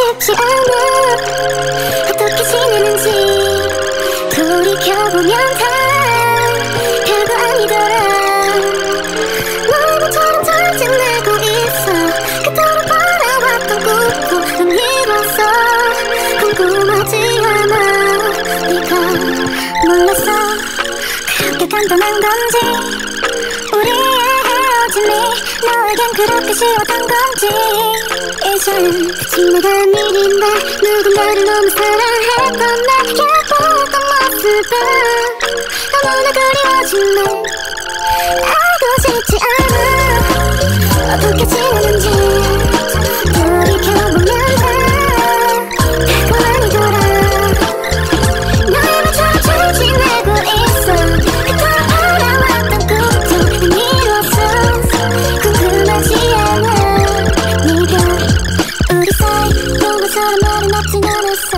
쉽지 않아 어떻게 지내는지 돌이켜보면 다 별거 아니더라 너무처럼 자진내고 있어. 그토록 바라왔던 꿈도 좀 이뤘어 궁금하지 않아. 네가 몰랐어 그렇게 간단한 건지 우리의 헤어짐이 너에겐 그렇게 쉬웠던 건지 지나간 일인데 누군가를 너무 사랑했던 날 예뻤던 모습은 너무나 그리워지네 not a man, not to.